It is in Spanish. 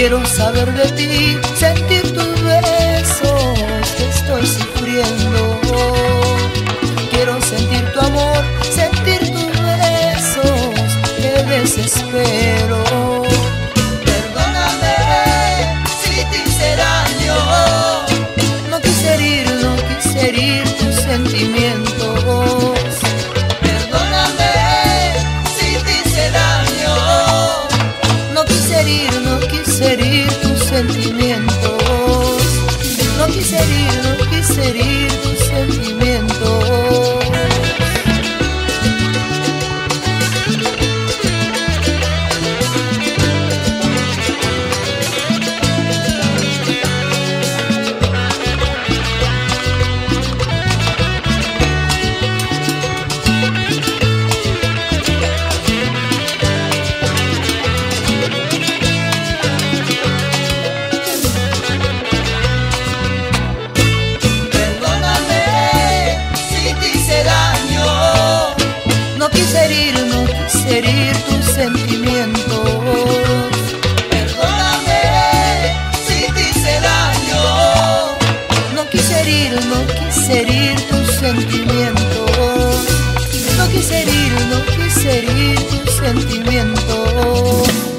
Quiero saber de ti, sentir tus quise herir, no quise herir tus sentimientos. Perdóname si te hice daño. No quise herir, no quise herir tus sentimientos. No quise herir, no quise herir tus sentimientos.